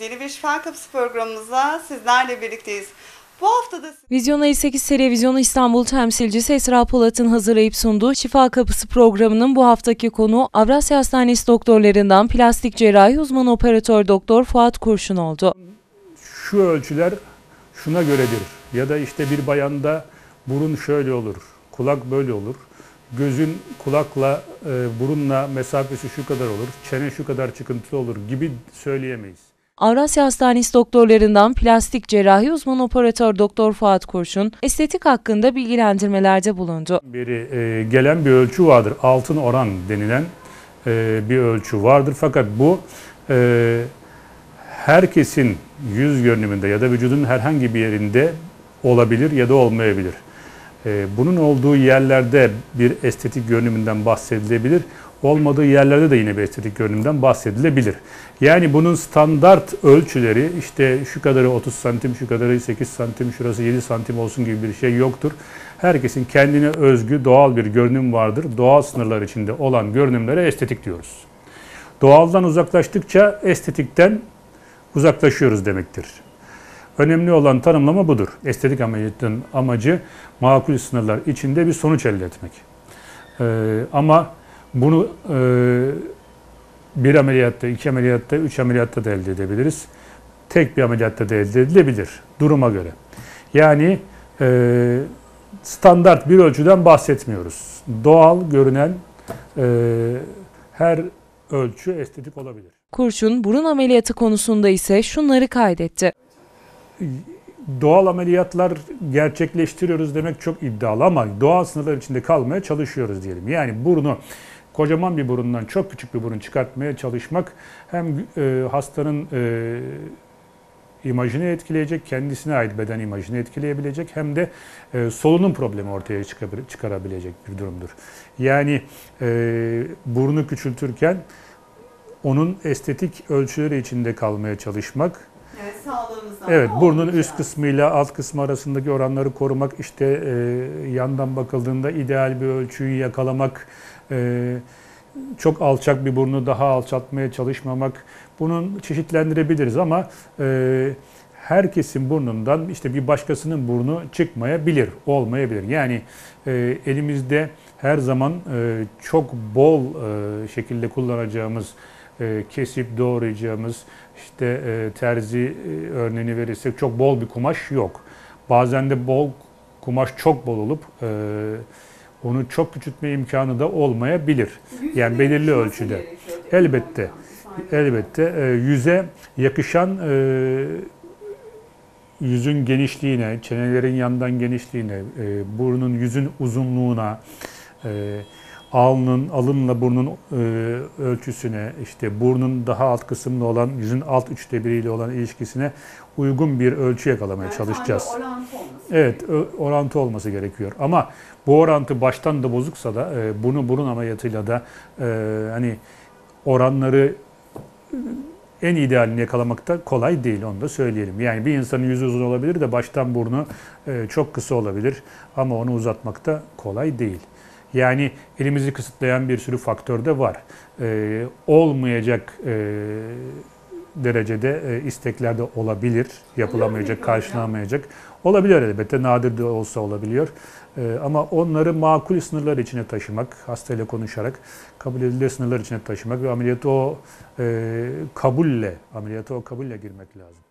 Yeni bir Şifa Kapısı programımızda sizlerle birlikteyiz. Bu hafta da Vizyon 58 Televizyonu İstanbul temsilcisi Esra Polat'ın hazırlayıp sunduğu Şifa Kapısı programının bu haftaki konu Avrasya Hastanesi doktorlarından plastik cerrahi uzmanı operatör doktor Fuat Kurşun oldu. şu ölçüler şuna göredir. Ya da işte bir bayanda burun şöyle olur, kulak böyle olur. Gözün kulakla, e, burunla mesafesi şu kadar olur, çene şu kadar çıkıntılı olur gibi söyleyemeyiz. Avrasya Hastanesi doktorlarından plastik cerrahi uzmanı operatör doktor Fuat Kurşun, estetik hakkında bilgilendirmelerde bulundu. Beri e, gelen bir ölçü vardır. Altın oran denilen e, bir ölçü vardır. Fakat bu e, herkesin yüz görünümünde ya da vücudun herhangi bir yerinde olabilir ya da olmayabilir. E, bunun olduğu yerlerde bir estetik görünümünden bahsedilebilir. Olmadığı yerlerde de yine bir estetik görünümden bahsedilebilir. Yani bunun standart ölçüleri işte şu kadarı 30 santim, şu kadarı 8 santim, şurası 7 santim olsun gibi bir şey yoktur. Herkesin kendine özgü doğal bir görünüm vardır. Doğal sınırlar içinde olan görünümlere estetik diyoruz. Doğaldan uzaklaştıkça estetikten uzaklaşıyoruz demektir. Önemli olan tanımlama budur. Estetik ameliyatın amacı makul sınırlar içinde bir sonuç elde etmek. Ee, ama bunu e, bir ameliyatta, iki ameliyatta, üç ameliyatta da elde edebiliriz. Tek bir ameliyatta da elde edilebilir duruma göre. Yani e, standart bir ölçüden bahsetmiyoruz. Doğal görünen e, her ölçü estetik olabilir. Kurşun, burun ameliyatı konusunda ise şunları kaydetti. Doğal ameliyatlar gerçekleştiriyoruz demek çok iddialı ama doğal sınırlar içinde kalmaya çalışıyoruz diyelim. Yani burnu kocaman bir burundan çok küçük bir burun çıkartmaya çalışmak hem e, hastanın e, imajını etkileyecek, kendisine ait beden imajını etkileyebilecek hem de e, solunum problemi ortaya çıkarabilecek bir durumdur. Yani e, burnu küçültürken onun estetik ölçüleri içinde kalmaya çalışmak evet, burnun olmayacak. üst kısmıyla alt kısmı arasındaki oranları korumak, işte e, yandan bakıldığında ideal bir ölçüyü yakalamak, e, çok alçak bir burnu daha alçaltmaya çalışmamak, bunun çeşitlendirebiliriz ama e, herkesin burnundan işte bir başkasının burnu çıkmayabilir, olmayabilir. Yani e, elimizde her zaman e, çok bol e, şekilde kullanacağımız e, kesip doğrayacağımız işte e, terzi e, örneğini verirsek çok bol bir kumaş yok. Bazen de bol kumaş çok bol olup e, onu çok küçültme imkanı da olmayabilir. Yani belirli ölçüde. Elbette. Elbette e, yüze yakışan e, yüzün genişliğine, çenelerin yandan genişliğine, e, burnun yüzün uzunluğuna, e, alnın, alınla burnun e, ölçüsüne, işte burnun daha alt kısımda olan yüzün alt üçte biriyle olan ilişkisine uygun bir ölçü yakalamaya Yani çalışacağız. orantı olması Evet, orantı olması gerekiyor. Ama bu orantı baştan da bozuksa da e, bunu burun ameliyatıyla da e, hani oranları e, en idealini yakalamak da kolay değil onu da söyleyelim. Yani bir insanın yüzü uzun olabilir de baştan burnu e, çok kısa olabilir ama onu uzatmak da kolay değil. Yani elimizi kısıtlayan bir sürü faktör de var. E, olmayacak e, derecede e, istekler de olabilir. Yapılamayacak, hocam? karşılamayacak. Olabiliyor elbette. Nadir de olsa olabiliyor. E, ama onları makul sınırlar içine taşımak, hastayla konuşarak kabul edilir sınırlar içine taşımak ve ameliyatı o e, kabulle, ameliyata o kabulle girmek lazım.